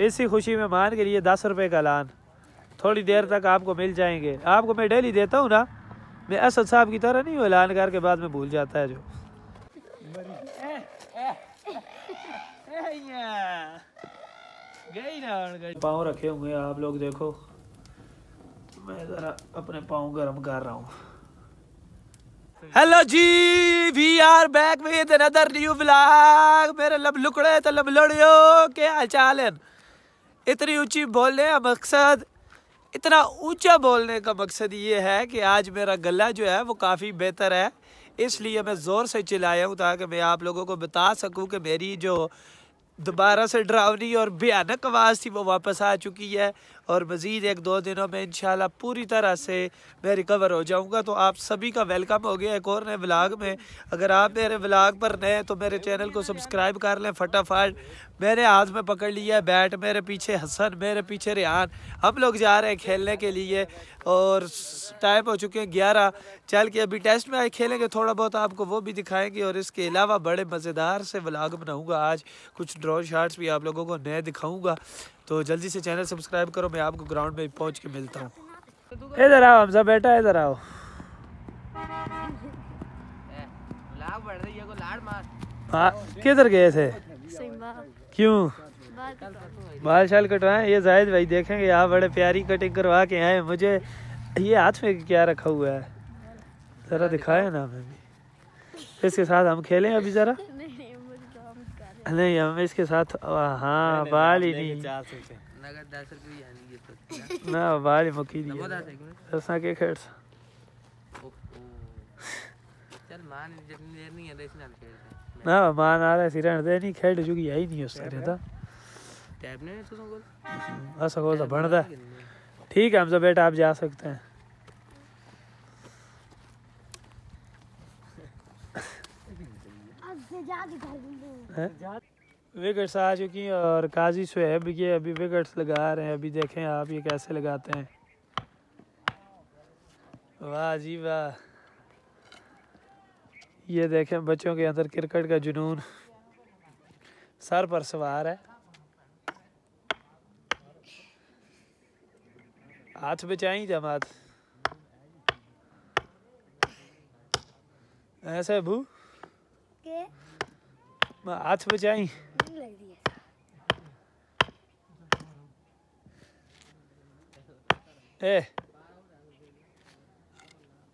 इसी खुशी में मान के लिए दस रुपये का लान थोड़ी देर तक आपको मिल जाएँगे। आपको मैं डेली देता हूँ ना? मैं असद साहब की तरह नहीं हूँ, ऐलान करके बाद में भूल जाता है जो। पाँव रखे हुए आप लोग, देखो। मैं ज़रा अपने पाँव गर्म कर रहा हूँ। Hello ji we are back with another new blog मेरे लब लुकड़े तो लब लड़ियो, क्या हाल चाल है? इतनी ऊँची बोलने का मकसद, इतना ऊँचा बोलने का मकसद ये है कि आज मेरा गला जो है वो काफ़ी बेहतर है। इसलिए मैं ज़ोर से चिल्लाया हूँ ताकि मैं आप लोगों को बता सकूँ कि मेरी जो दोबारा से ड्रावनी और भयानक आवाज़ थी वो वापस आ चुकी है और मज़ीद एक दो दिनों में इन पूरी तरह से मैं रिकवर हो जाऊँगा। तो आप सभी का वेलकम हो गया एक और नए व्लाग में। अगर आप मेरे व्लाग पर नए तो मेरे चैनल को सब्सक्राइब कर लें फटाफट। मैंने हाथ में पकड़ लिया है बैट मेरे पीछे हसन मेरे पीछे रेहान। हम लोग जा रहे हैं खेलने के लिए और टाइम हो चुके हैं ग्यारह। चल के अभी टेस्ट में आए खेलेंगे थोड़ा बहुत आपको वो भी दिखाएँगे और इसके अलावा बड़े मज़ेदार से व्लाग बनाऊँगा आज। कुछ ड्रॉ शार्ट्स भी आप लोगों को नए दिखाऊँगा। तो जल्दी से चैनल सब्सक्राइब करो मैं आपको ग्राउंड में पहुँच के मिलता हूँ। इधर आओ हमसा बेटा इधर आओ। हाँ किधर गए थे? क्यों? बाल शाल कटवाए? ये जायद भाई देखेंगे यहाँ बड़े प्यारी कटिंग करवा के आए मुझे ये हाथ में क्या रखा हुआ है? ज़रा दिखाए ना हमें भी। इसके साथ हम खेलें अभी ज़रा? नहीं हम इसके साथ हाँ बाल ही नहीं। ना बाल ही मुकी दी दसा के खेड़ ना मान आ रहा है सिरण दे नहीं खेड़ चुकी है ही नहीं उस तरह था टैब ने तो गोल ऐसा गोल तो बनता है ठीक है हमसे बेटा आप जा सकते हैं विकेट्स आ चुकी हैं और काजी सुहेब ये अभी विकेट्स लगा रहे हैं अभी देखें आप ये कैसे लगाते हैं वाह जी वाह ये देखें बच्चों के अंदर क्रिकेट का जुनून। सर पर सवार है। हाथ बचाई जमात। ऐसे भू हाथ बचाई। ए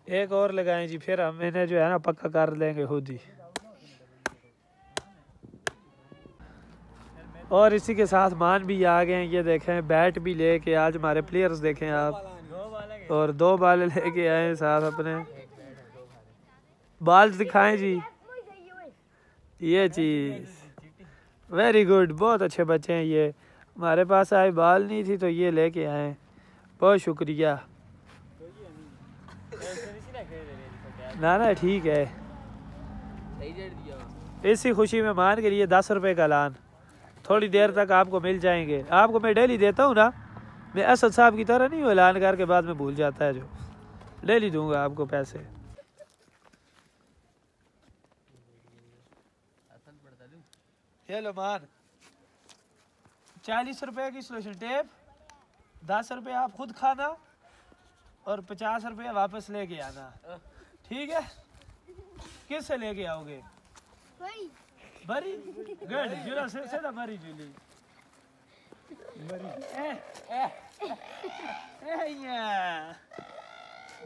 एक और लगाएँ जी, फिर हम इन्हें जो है ना पक्का कर लेंगे खुद ही। और इसी के साथ मान भी आ गए ये देखें, बैट भी लेके आज हमारे प्लेयर्स देखें आप। और दो बाल लेके आए साथ अपने। बाल दिखाएँ जी। ये चीज़। वेरी गुड बहुत अच्छे बच्चे हैं ये। हमारे पास आए, बाल नहीं थी तो ये लेके आए। बहुत शुक्रिया। ना ना ठीक है। इसी खुशी में मान के लिए दस रुपए का ऐलान। थोड़ी देर तक आपको मिल जाएँगे। आपको मैं डेली देता हूँ ना मैं असद साहब की तरह नहीं हूँ ऐलान करके बाद में भूल जाता है जो। डेली दूँगा आपको पैसे। ये लो मान। चालीस रुपए की सोशल टेप दस रुपए आप खुद खाना और पचास रुपये वापस लेके आना। ठीक है? किससे लेके आओगे? बरी गुड जुला से से ना मरी जुली मरी। ए ए ए या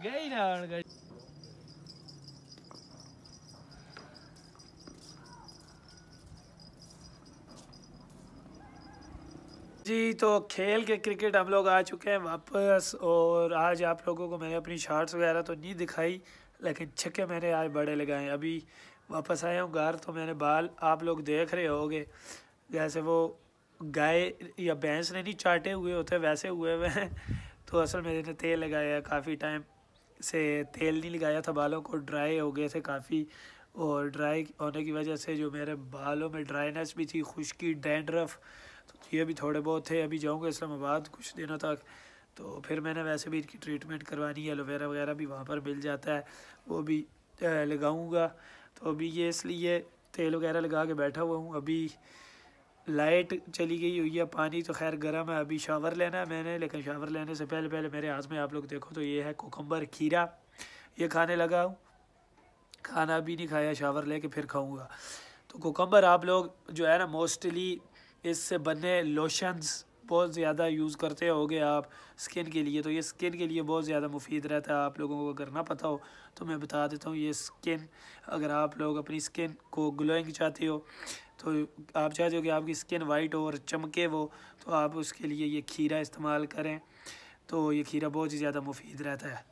गई ना गई। जी तो खेल के क्रिकेट हम लोग आ चुके हैं वापस और आज आप लोगों को मैंने अपनी शार्ट्स वगैरह तो नहीं दिखाई। लेकिन छक्के मैंने आज बड़े लगाए अभी वापस आया हूँ घर तो मैंने बाल आप लोग देख रहे होगे। जैसे वो गाय या भैंस ने नहीं चाटे हुए होते, वैसे हुए हुए हैं। तो असल में मैंने तेल लगाया, काफ़ी टाइम से तेल नहीं लगाया था, बालों को ड्राई हो गए थे काफ़ी। और ड्राई होने की वजह से जो मेरे बालों में ड्राइनेस भी थी, खुश्की डैंड्रफ तो ये भी थोड़े बहुत थे। अभी जाऊँगा इस्लामाबाद, कुछ दिनों तक। तो फिर मैंने वैसे भी इनकी ट्रीटमेंट करवानी है एलोवेरा वगैरह भी वहाँ पर मिल जाता है, वो भी लगाऊँगा। तो अभी ये इसलिए तेल वगैरह लगा के बैठा हुआ हूँ। अभी लाइट चली गई हुई है पानी तो खैर गर्म है। अभी शावर लेना है मैंने, लेकिन शावर लेने से पहले पहले मेरे हाथ में आप लोग देखो तो ये है कोकम्बर खीरा। ये खाने लगा हूँ। खाना भी नहीं खाया शावर लेके फिर खाऊँगा। तो कोकम्बर आप लोग जो है ना मोस्टली इससे बने लोशंस बहुत ज़्यादा यूज़ करते होगे आप स्किन के लिए तो ये स्किन के लिए बहुत ज़्यादा मुफीद रहता है आप लोगों को, अगर ना पता हो तो मैं बता देता हूँ, ये स्किन, अगर आप लोग अपनी स्किन को ग्लोइंग चाहते हो तो आप चाहते हो कि आपकी स्किन वाइट हो और चमके वो तो आप उसके लिए ये खीरा इस्तेमाल करें तो ये खीरा बहुत ही ज़्यादा मुफीद रहता है।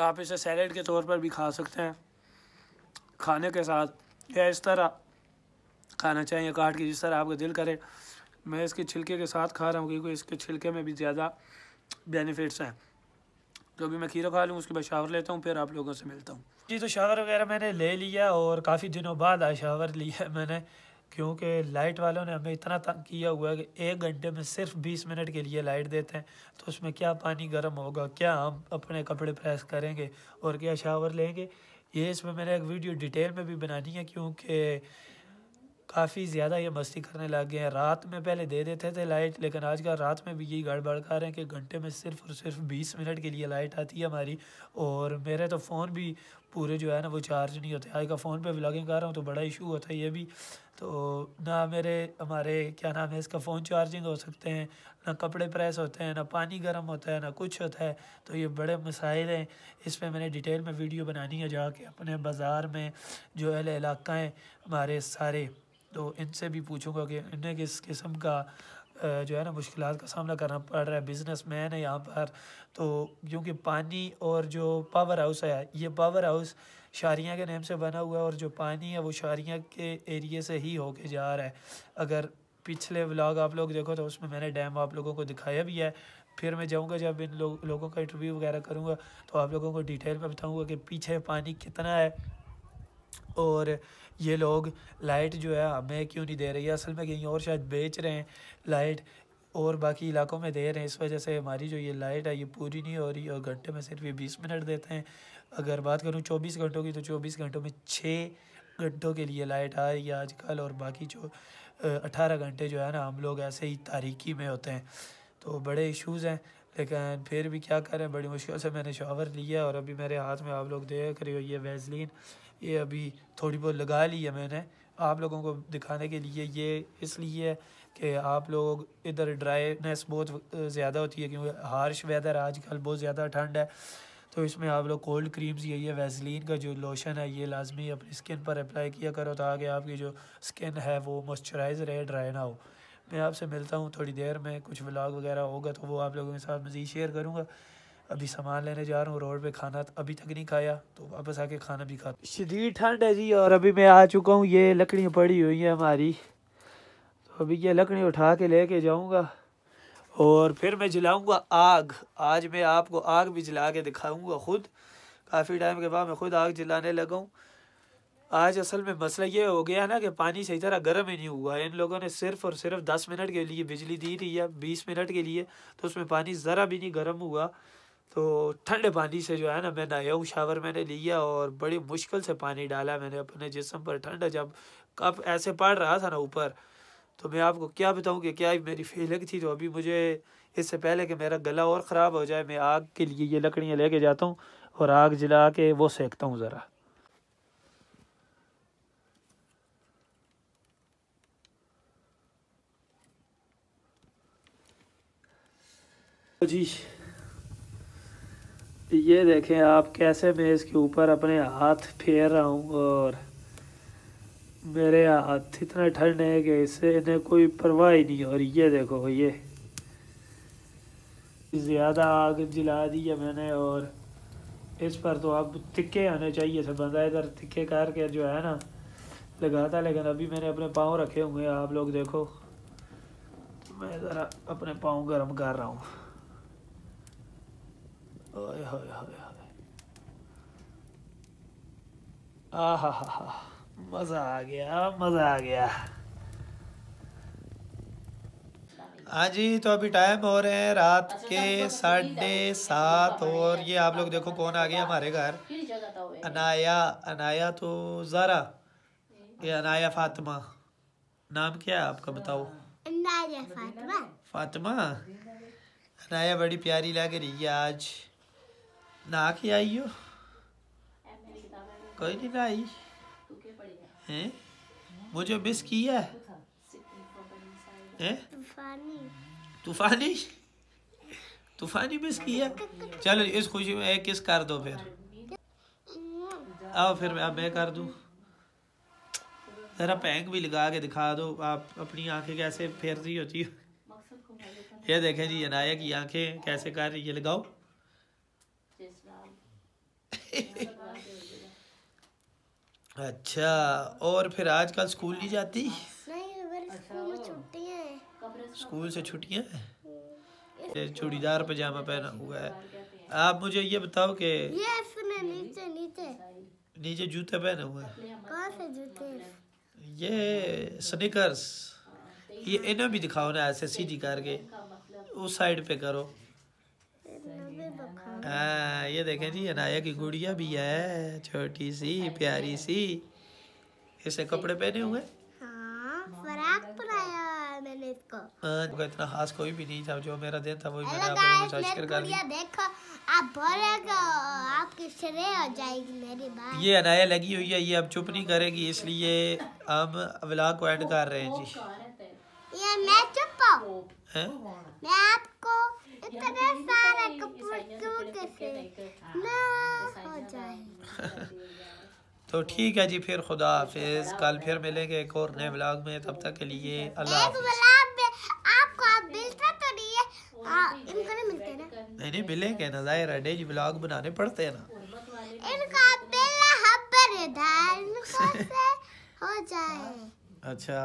आप इसे सैलड के तौर पर भी खा सकते हैं, खाने के साथ, या इस तरह खाना चाहिए काट के जिस तरह आपका दिल करे। मैं इसके छिलके के साथ खा रहा हूँ क्योंकि इसके छिलके में भी ज़्यादा बेनिफिट्स हैं। तो अभी मैं खीरा खा लूँ, उसके बाद शावर लेता हूँ, फिर आप लोगों से मिलता हूँ। जी तो शावर वगैरह मैंने ले लिया और काफ़ी दिनों बाद शावर लिया मैंने। क्योंकि लाइट वालों ने हमें इतना तंग किया हुआ है कि एक घंटे में सिर्फ़ बीस मिनट के लिए लाइट देते हैं तो उसमें क्या पानी गर्म होगा, क्या हम अपने कपड़े प्रेस करेंगे और क्या शावर लेंगे? ये इसमें मैंने एक वीडियो डिटेल में भी बनानी है, क्योंकि काफ़ी ज़्यादा ये मस्ती करने लग गए हैं। रात में पहले दे देते थे लाइट, लेकिन आजकल रात में भी यही गड़बड़ कर रहे हैं कि घंटे में सिर्फ़ और सिर्फ़ बीस मिनट के लिए लाइट आती है हमारी। और मेरे तो फ़ोन भी पूरे जो है ना वो चार्ज नहीं होते। आज का फ़ोन पे व्लॉगिंग कर रहा हूँ तो बड़ा इशू होता है ये भी। तो ना मेरे, हमारे, क्या नाम है इसका फ़ोन चार्जिंग हो सकते हैं, ना कपड़े प्रेस होते हैं, ना पानी गर्म होता है, ना कुछ होता है। तो ये बड़े मसाइल हैं। इस पर मैंने डिटेल में वीडियो बनानी है जाके अपने बाज़ार में जो है इलाका हमारे सारे तो इनसे भी पूछूँगा कि इन्हें किस किस्म का जो है ना मुश्किल का सामना करना पड़ रहा है। बिज़नेस मैन है यहाँ पर। तो क्योंकि पानी और जो पावर हाउस है, ये पावर हाउस शारियाँ के नेम से बना हुआ है और जो पानी है, वो शारियाँ के एरिए से ही होके जा रहा है। अगर पिछले व्लॉग आप लोग देखो तो उसमें मैंने डैम आप लोगों को दिखाया भी है। फिर मैं जाऊँगा जब इन लोग लोगों का इंटरव्यू वगैरह करूँगा तो आप लोगों को डिटेल में बताऊँगा कि पीछे पानी कितना है और ये लोग लाइट जो है हमें क्यों नहीं दे रही? है असल में कहीं और शायद बेच रहे हैं लाइट और बाकी इलाकों में दे रहे हैं। इस वजह से हमारी जो ये लाइट है, ये पूरी नहीं हो रही और घंटे में सिर्फ़ ये बीस मिनट देते हैं। अगर बात करूँ चौबीस घंटों की तो चौबीस घंटों में छः घंटों के लिए लाइट आ रही है आजकल और बाकी जो अठारह घंटे जो है ना, हम लोग ऐसे ही तारीकी में होते हैं। तो बड़े इश्यूज़ हैं, लेकिन फिर भी क्या करें? बड़ी मुश्किल से मैंने शावर लिया और अभी मेरे हाथ में आप लोग देख रहे हो, ये वैसलिन ये अभी थोड़ी बहुत लगा ली है मैंने आप लोगों को दिखाने के लिए, ये इसलिए कि आप लोग इधर ड्राईनेस बहुत ज़्यादा होती है क्योंकि हार्श वेदर आजकल बहुत ज़्यादा ठंड है। तो इसमें आप लोग कोल्ड क्रीम्स, यही है वैसलिन का जो लोशन है, ये लाजमी अपनी स्किन पर अप्लाई किया करो ताकि आपकी जो स्किन है वो मॉइस्चराइज रहे, ड्राई ना हो। मैं आपसे मिलता हूँ थोड़ी देर में, कुछ व्लॉग वगैरह होगा तो वो आप लोगों के साथ मज़ीद शेयर करूँगा। अभी सामान लेने जा रहा हूँ, रोड पे खाना अभी तक नहीं खाया तो वापस आके खाना भी खा शदीद ठंड है जी, और अभी मैं आ चुका हूँ, ये लकड़ियाँ पड़ी हुई हैं हमारी। तो अभी ये लकड़ी उठा के लेके जाऊँगा, और फिर मैं जलाऊँगा आग। आज मैं आपको आग भी जला के दिखाऊँगा ख़ुद। काफ़ी टाइम के बाद मैं खुद आग जलाने लगा हूँ। आज असल में मसला ये हो गया ना कि पानी सही तरह गर्म ही नहीं हुआ इन लोगों ने सिर्फ़ और सिर्फ़ दस मिनट के लिए बिजली दी थी है बीस मिनट के लिए तो उसमें पानी ज़रा भी नहीं गर्म हुआ। तो ठंडे पानी से जो है ना मैं नहाया हूँ शावर मैंने लिया और बड़ी मुश्किल से पानी डाला मैंने अपने जिसम पर ठंड जब कप ऐसे पड़ रहा था ना ऊपर। तो मैं आपको क्या बताऊँ कि क्या मेरी फीलिंग थी? तो अभी मुझे इससे पहले कि मेरा गला और ख़राब हो जाए, मैं आग के लिए ये लकड़ियाँ लेके जाता हूँ और आग जला के वो सेकता हूँ ज़रा। जी। ये देखें, आप कैसे मैं इसके ऊपर अपने हाथ फेर रहा हूँ और मेरे हाथ इतना ठंड है कि इससे इन्हें कोई परवाह ही नहीं और ये देखो ये। ज़्यादा आग जला दी है मैंने और इस पर तो अब तिक्के आने चाहिए थे बंदा। इधर तिक्के करके जो है ना, लगाता लेकिन अभी मैंने अपने पाँव रखे हुए हैं। आप लोग देखो, मैं ज़रा अपने पाँव गर्म कर रहा हूँ। ओए होए होए होए आ हा हा हा मज़ा आ गया मज़ा आ गया। हाँ जी तो अभी टाइम हो रहे हैं रात के साढ़े सात और ये आप लोग देखो कौन आ गया हमारे घर। अनाया अनाया तो ज़ारा। ये अनाया फातिमा। नाम क्या है आपका बताओ? अंदाज़ा फातिमा। फातिमा? अनाया बड़ी प्यारी लग रही है आज। नहा के आई हो? कोई नहीं ना नहाई हैं? मुझे मिस किया हैं। तूफानी। तूफानी? तूफानी मिस किया? चलो इस खुशी में एक किस कर दो फिर। आओ फिर मैं अब मैं कर दूँ। जरा पैंक भी लगा के दिखा दो। आप अपनी आँखें कैसे फेर रही होती हो? ये देखें जी अनाया की आँखें कैसे कर रही है? लगाओ। अच्छा और फिर आजकल स्कूल नहीं जाती? नहीं मेरे स्कूल में छुट्टियाँ हैं। स्कूल से छुट्टियाँ हैं? चूड़ीदार पजामा पहना हुआ है। आप मुझे ये बताओ कि ये सुने नीचे नीचे। नीचे जूते पहने हुए हैं? कौन से जूते? ये स्निकर्स ये इन्हें भी दिखाओ ना ऐसे सीधी करके। उस साइड पे करो। हाँ ये देखें जी अनाया की गुड़िया भी है छोटी सी प्यारी सी। इसे कपड़े पहने हुए हाँ इसको। हाँ, इतना खास कोई भी नहीं था जो मेरा दिन था वही मैंने हेलो आप लोगों गाइस को मेरी शाशिर कर गुड़िया देखो आप बोलेगा आपकी श्रेय हो जाएगी मेरी बात? ये अनाया लगी हुई है ये अब चुप नहीं करेगी इसलिए हम व्लॉग को एंड कर रहे हैं जी। ये मैं चुप हूँ? मैं आपको इतने सारे कपड़े से। ना हो जाए। तो ठीक है जी फिर खुदा हाफिज। कल फिर मिलेंगे एक और नए व्लॉग में। तब तक के लिए अल्लाह आपको आप मिलता तो नहीं है। हाँ, इनको नहीं मिलते ना। नहीं नहीं मिलेंगे ना। ज़ाहिर है डेली व्लॉग बनाने पड़ते हैं ना। इनका बिल्ला हब्बर है इनको हो जाए। अच्छा।